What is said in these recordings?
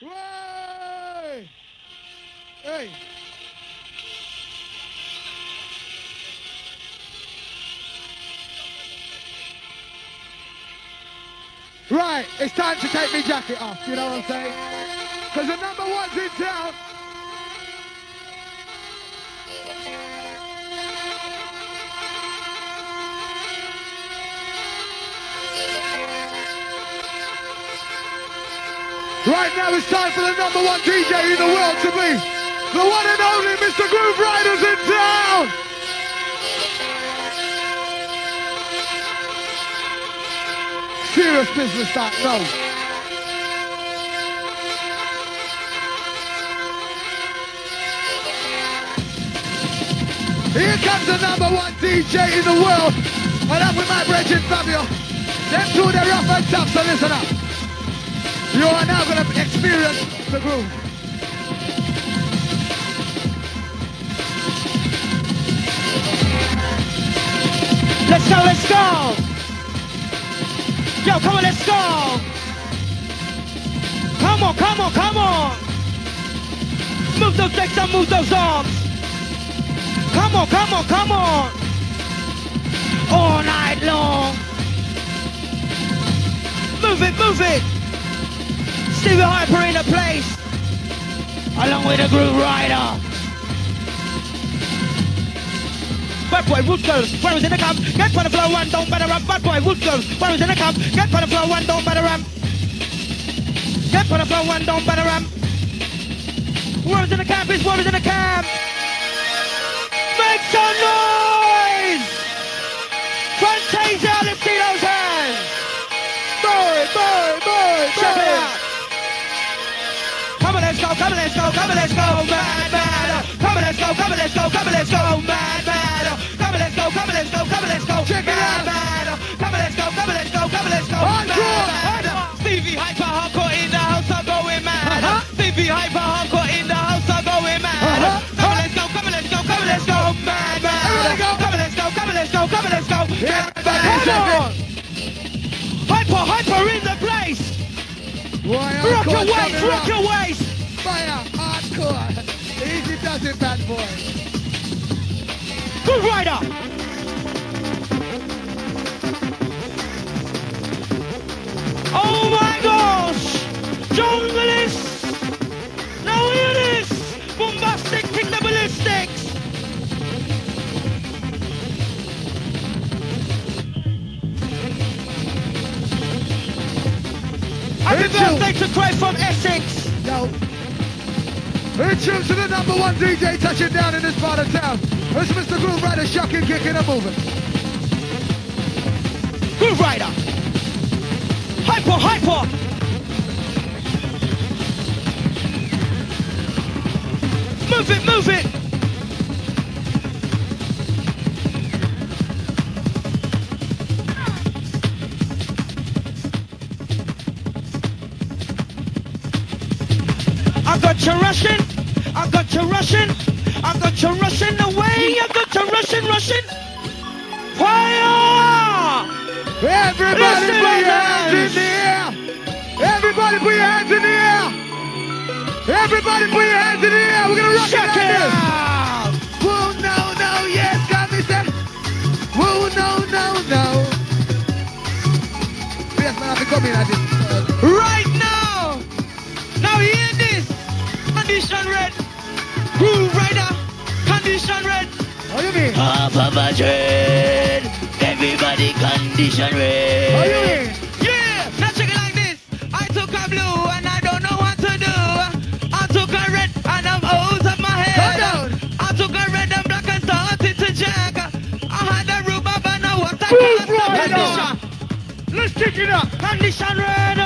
Way! Hey! Right, it's time to take my jacket off, you know what I'm saying? Because the number one's in town. Right now it's time for the number one DJ in the world to be the one and only Mr. Grooveriders in town. Serious business that, no. Here comes the number one DJ in the world. And I'm with my brethren Fabio. Them two, they're rough and tough, so listen up. You are now going to experience the groove. Let's go, let's go. Yo, come on, let's go. Come on, come on, come on. Move those legs and move those arms. Come on, come on, come on. All night long. Move it, move it. Stevie Hyper in the place. Along with the Grooverider. Bad boy, wood girls, where is in the camp? Get for the flow one, don't better rap. Bad boy, wood girls, where is in the camp? Get for the flow one, don't better rap. Get for the flow one, don't better rap. Where is in the camp? Is where is in the camp? Make some noise! Let's go, come on, let's go, come on, let's go, mad, mad. Come on, let's go, come on, let's go, come on, let's go, Check it mad, out. mad. Come on, let's go, come on, let's go, come on, let's go, Hardcore, mad, mad. Stevie Hyper Hardcore in the house, I'm going mad. Uh-huh. Stevie Hyper Hardcore in the house, I'm going mad. Uh-huh. Come on, let's go, come on, let's go, come on, let's go, mad, mad. Come on, let's go, come on, let's go, come on, let's go. Everybody Come check. Hyper, hyper in the place. Rock your waist, rock your waist. Fire, hardcore. It, bad boy. Good rider. Oh my gosh! Junglist! Now hear this! Bombastic kick the ballistics! Happy birthday to Craig from Essex! Yo. In tune to the number one DJ touching down in this part of town. It's Mr. Grooverider shocking, kicking and moving. Grooverider! Hyper, hyper! Move it, move it! I got you rushing, I got you rushing, I got you rushing away, I got you rushing, rushing. Fire! Everybody Listen, put your hands in the air. Everybody put your hands in the air. Everybody put your hands in the air. We're gonna rock Check it like this. out! Whoa, no, no, yes, got me said. Whoa, no, no, no. Yes, man, I've been coming at this. Right now! Now hear this! Condition red! Grooverider! Condition red! What do you mean? Half of a dread, everybody condition What do you mean? Yeah! Now check it like this! I took a blue and I don't know what to do. I took a red and I'm out of my head. Calm down. I took a red and black and started to jack. I had a rhubarb and a water Groove glass. Rider. Condition. Let's kick it up. Condition red.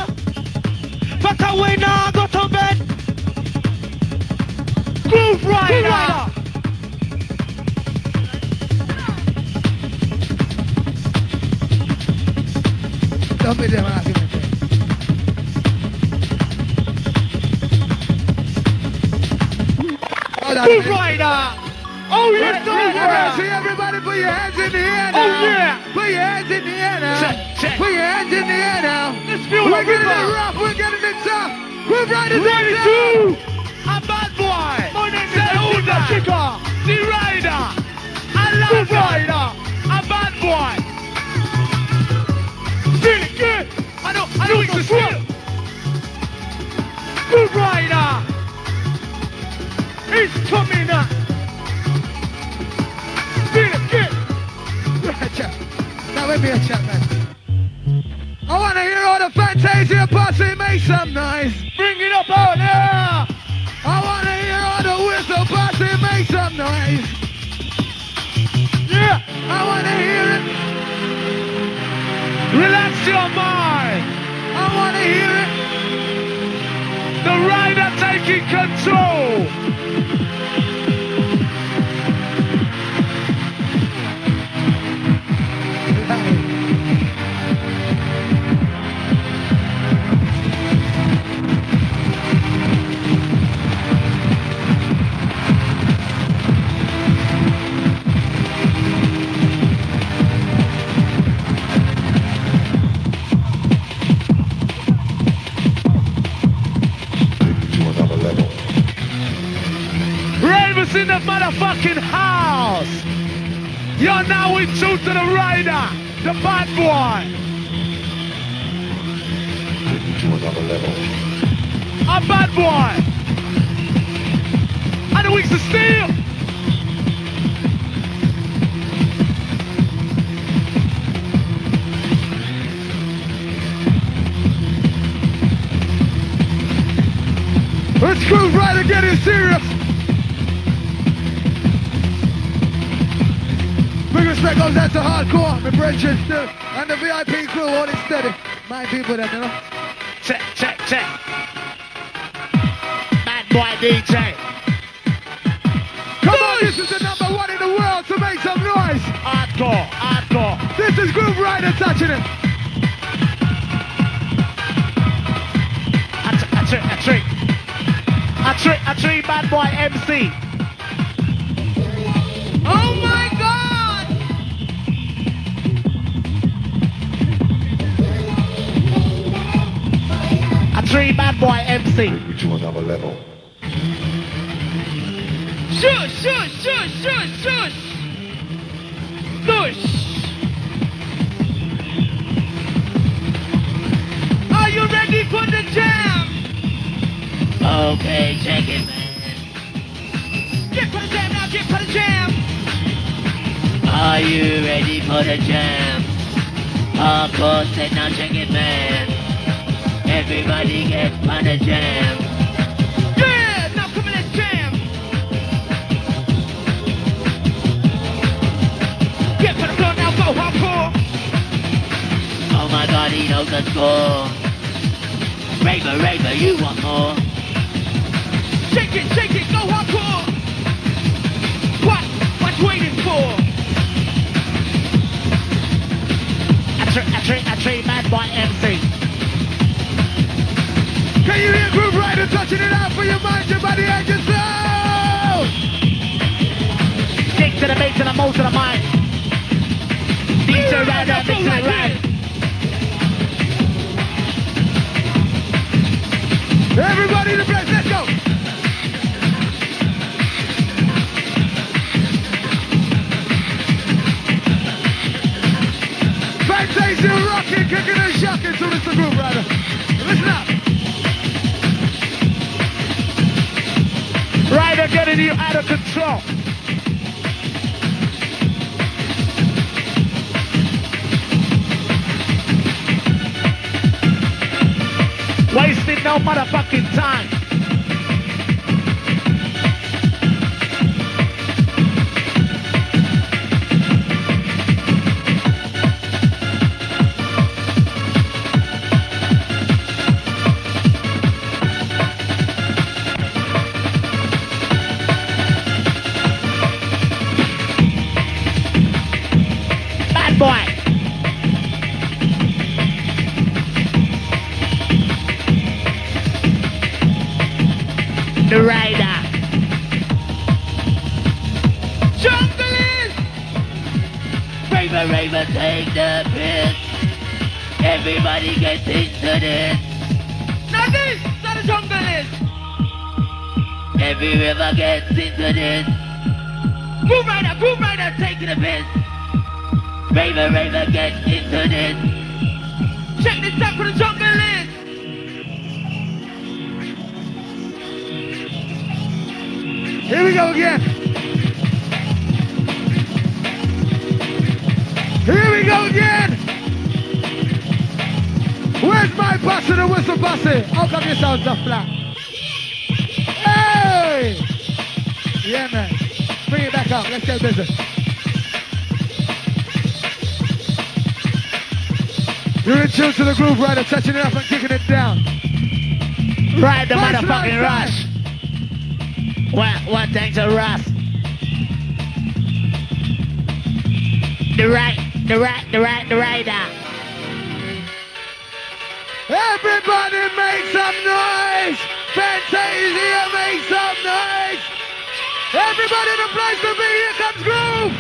Back away now, go to bed. Grooverider. Don't be there, man. I'll give it a chance. Hold on a Groove minute. Rider. Oh, yes, yes, Grooverider. See everybody put your hands in the air Oh, now. yeah. Put your hands in the air now. Check, check. Put your hands in the air now. Let's feel We're getting it rough. We're getting it tough. Grooveriders in Ready Chica. the rider, a lad rider. a bad boy. Feel good. I know, I know it's a skill. Good rider. It's coming up. Feel it, good. Now let me a chat, man. I want to hear all the Fantazia posse make some noise. Your mind. I want to hear it. The rider taking control. In tune to the rider, the bad boy, to another level. a bad boy. And the weeks of steel. Let's groove right get it serious. Big respect goes out to hardcore, my brethren, still, and the VIP crew, all steady. My people, that you know. Check, check, check. Bad boy DJ. Come on, this is the number one in the world, so make some noise. Hardcore, hardcore. This is Grooverider touching it. A trick, a trick. A trick, a trick, bad boy MC. Oh my God! A bad boy MC. Take me to another level. Shush, shush, shush, shush, shush. Shush. Are you ready for the jam? Okay, check it, man. Get for the jam now, get for the jam. Are you ready for the jam? Of course, then now check it, man. Everybody get on the jam. Yeah, now come on, let's jam. Get for the floor now, go hardcore. Oh my god, he knows the score. Raver, Raver, you want more? Shake it, shake it, go hardcore. What? What you waiting for? A three, a three, a three bad boy MC. Can you hear Grooverider touching it out for your mind, your body, and your soul? Stick to the beat, to the move, to the mind. DJ Rider, mix it right. Everybody in the place, let's go! Fantazia rocking, kicking and shocking to Mr. Grooverider. Listen up. Getting you out of control. Wasting no motherfucking time. Boy. The rider. Jungle is. Raver, Raver, take the piss. Everybody gets into this. Now this, not a jungle Every river gets into this. Grooverider, Groove Rider, Taking a piss. Raver, raver gets into this. check this out for the jungle is. Here we go again. Here we go again. Where's my bus and the whistle bussy? How come you sound so flat? Hey! Yeah, man. Bring it back up. Let's get busy. You're in tune to the Grooverider, touching it up and kicking it down. Ride the First motherfucking rush. What, what things are rush? The right, the right, the right, the rider. Everybody make some noise! Fantazia, make some noise! Everybody in the place to be, here comes Groove!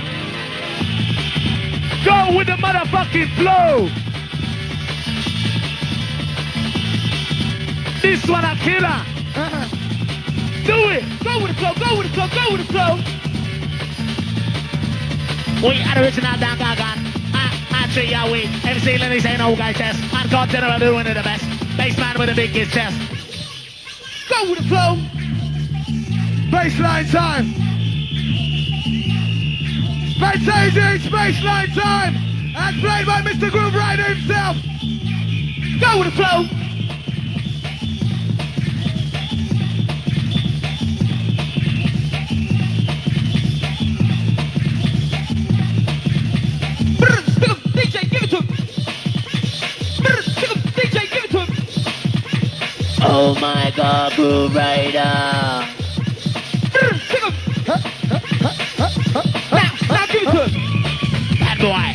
Go with the motherfucking flow. This one a killer. Uh-huh. Do it. Go with the flow, go with the flow, go with the flow. We are the original Dan Gagan. I, I treat ya we. MC Lenny say no guy chest. And God General doing it the best. Bassman with the biggest chest. Go with the flow. Bassline time! It's bassline time! As played by Mr. Grooverider himself! Go with the flow. My god, Grooverider. Brr. Now, now give it to him. Bad boy.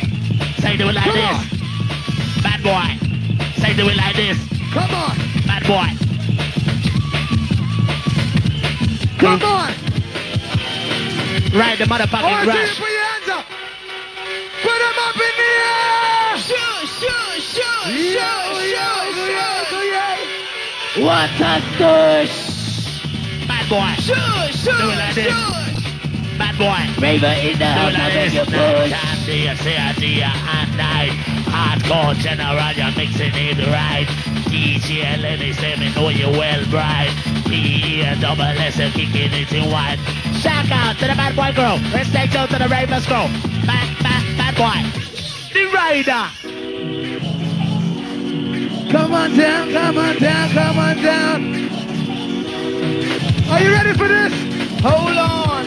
Say do it like Come this. on! Bad boy. Say do it like this. Come on! Bad boy. Come on! Ride the motherfucking oh, want to see you rush. Yo. What. Bad boy. Sure, Do it like sure, this. sure. Bad boy. Raver in the house, I like beg this. your push. Time say I do at night. Hardcore general, you're mixing it right. DJ Lenny say me know you well bright. P and double S are kicking it in white. Shout out to the bad boy girl. Respect out to the ravers girl. Bad, bad, bad boy. The rider. Come on down, come on down, come on down. Are you ready for this? Hold on.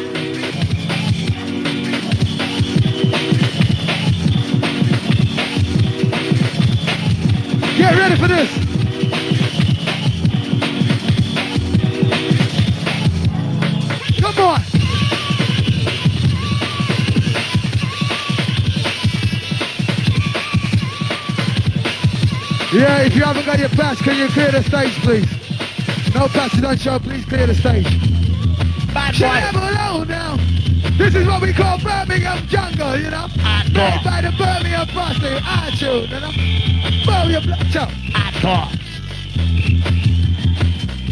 Get ready for this. Yeah, if you haven't got your pass, can you clear the stage, please? No passes on show, please clear the stage. Bad boy. alone now. This is what we call Birmingham jungle, you know? Made by the Birmingham posse, attitude, you know? Birmingham black show. Hardcore.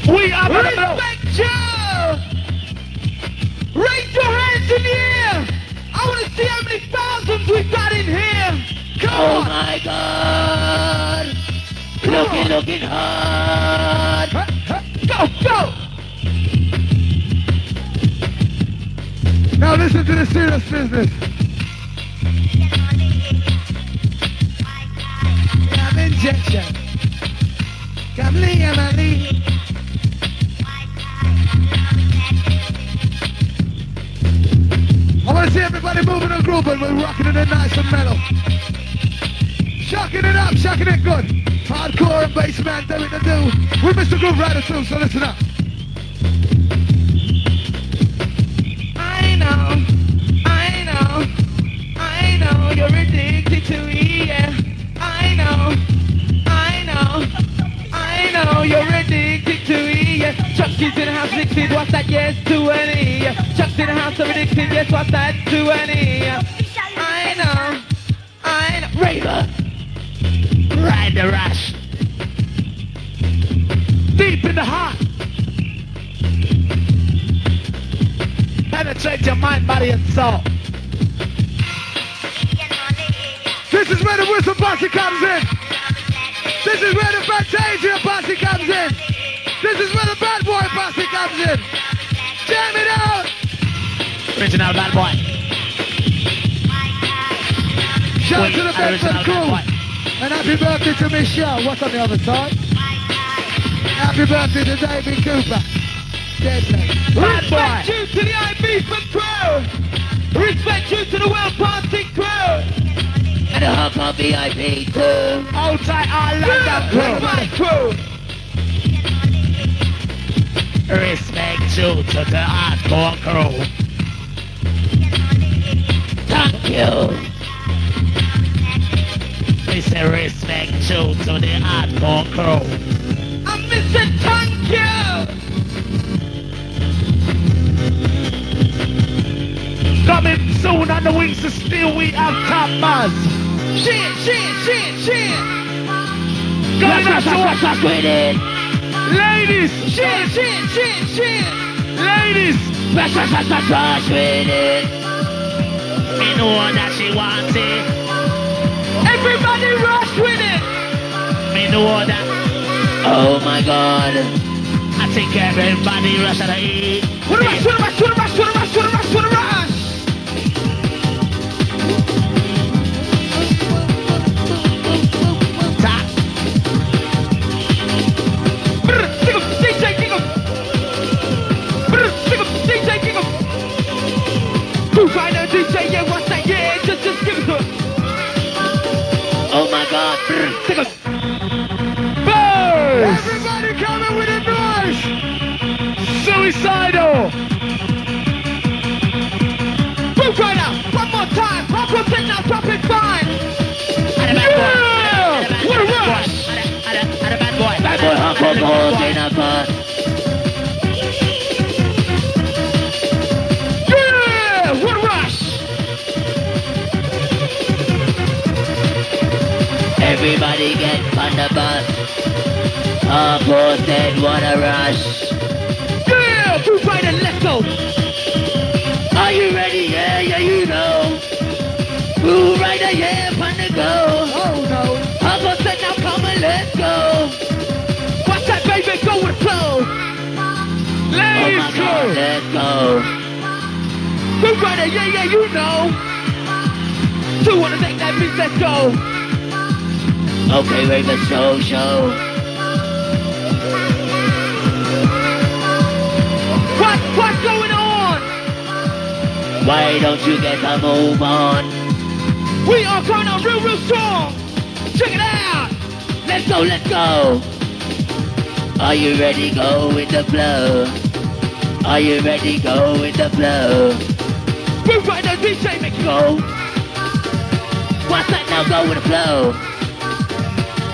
We are. Respect you! Raise your hands in the air! I want to see how many thousands we've got in here! Come Oh on! my god. Looking, looking hard. Go, go! Now listen to the serious business. Come injection. Come Liam Ali. I want to see everybody moving and grooving. We're rocking it nice and mellow. Shocking it up, shocking it good. Hardcore and Bassman the do. With Mr. Grooverider too, so listen up. I know, I know, I know you're addicted to me, yeah. I know, I know, I know you're addicted to me, yeah. Chuck's in the house addicted, what's that? Yes, to an E, yeah. Chuck's in the house addicted, yes, what's that? To an E, yeah. I know, I know. Raver. Ride the rush. Deep in the heart. Concentrate your mind, body, and soul. This is where the whistle posse comes in. This is where the Fantazia posse comes in. This is where the bad boy posse comes in. Jam it out. Original bad boy. Shout Wait, to the Bedford crew. Bad boy. And happy birthday to Michelle. What's on the other side? Happy birthday to David Cooper. Deadly. Bad. Respect you to the IB from crew. Respect you to the World Party crew. And a Hong Kong VIP too. Hold tight, all London crew. Respect crew. Respect you to the hardcore crew. Thank you. We say respect you to the hardcore crew. I'm Mr. Thank you. Coming soon on the wings of steel, we have top buzz. Shit, shit, shit, shit. Going up to rush with it. ladies, Shit, shit, shit, shit. ladies. Rush, rush, rush, rush, rush with it. Me know that she wants it. Everybody rush with it. Me know that. Oh my god. I think everybody rush at the E. With a rush, with a rush, with a rush, with a rush, with a rush, with a rush. Top. Brr, kick 'em, DJ, kick Oh my god. Brr. Kick 'em. Burst. Everybody coming with a noise. Suicidal. Move right now. One more time. Pop up it now. Drop it fine. And a bad boy. Yeah! And a What a bad boy. rush! Bad boy. Bad boy, Hong Kong, Kong, in Everybody get on the uh, bus. Hardcore said wanna rush. Yeah! Move right and let's go. Are you ready? Yeah, yeah, you know. Blue rider, uh, yeah, on the go. Oh no. Hardcore said now come and let's go. Watch that baby go with flow. Oh Ladies my god, let's go. Move right uh, yeah, yeah, you know. Do wanna make that beat? Let's go. Okay, Raven, show, show. What? What's going on? Why don't you get a move on? We are coming on real, real strong. Check it out. Let's go, let's go. Are you ready? Go with the flow. Are you ready? Go with the flow. Move right now, DJ, Go. What's that now? Go with the flow.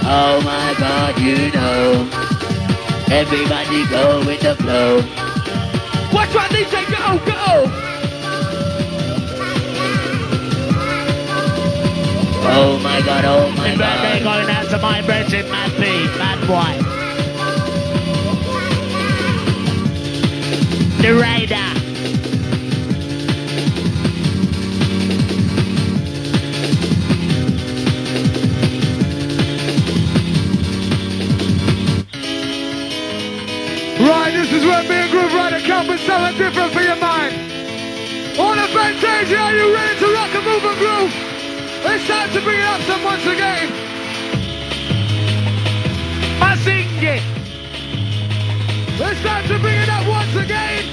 Oh my god, you know. Everybody go with the flow. Watch right, DJ, go, go. Oh my god, oh my birthday god. going out to my brethren, Mad B, Mad Boy. The Raider. With something different for your mind. On the Fantazia, are you ready to rock and move and groove? It's time to bring it up some once again. Mazingi. It's time to bring it up once again.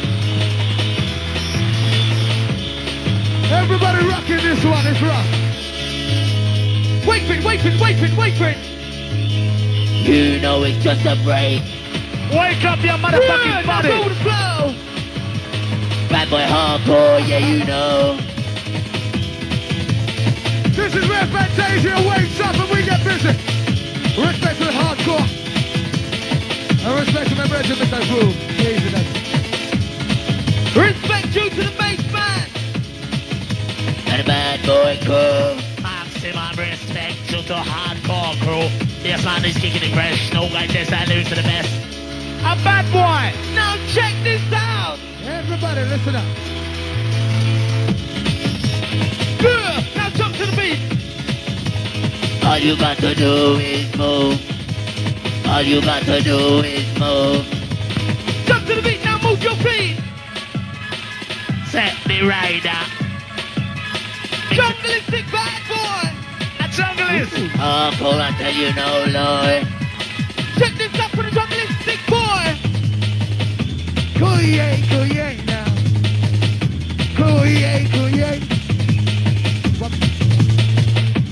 Everybody rocking this one, it's rough. Wait for it, wait for it, wait for it, wait for it. You know it's just a break. Wake up your motherfucking go body. With. Bad boy hardcore, yeah you know. This is where Fantazia wakes up and we get busy. Respect to the hardcore. And respect to my brethren, Mr. Groove. Easy then. Respect you to the Bassman. And a bad boy crew. Maximum respect to the hardcore crew. This man is kicking it fresh. No guy this I lose to the best. A bad boy. Now check this out loud. Everybody, listen up. Good. Now jump to the beat. All you got to do is move. All you got to do is move. Jump to the beat. Now move your feet. Set me right up. Jungle is big bad boy. A jungle is. Oh, pull out you know, Lord. Now.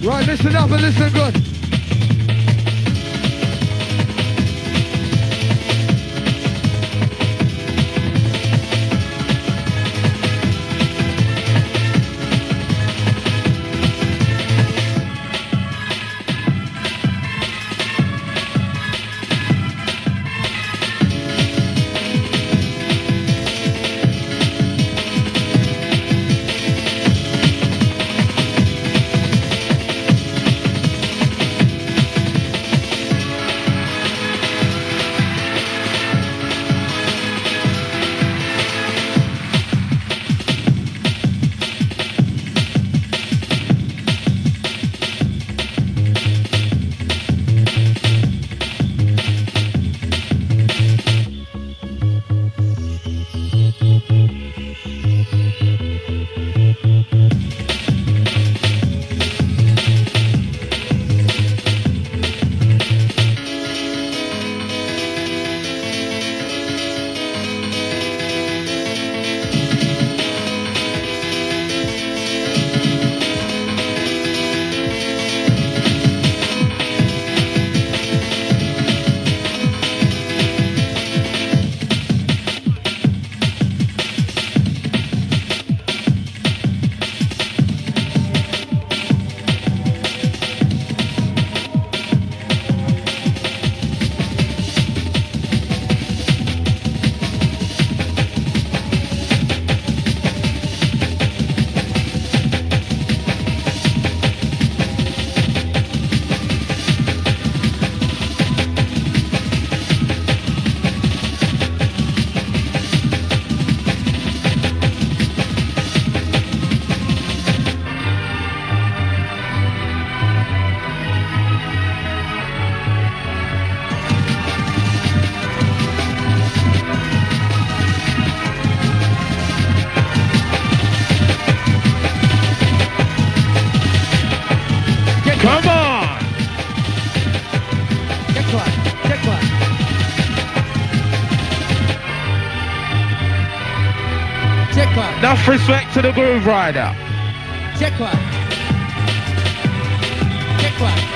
Right, listen up and listen good. Enough respect to the Grooverider. Check one. Check one.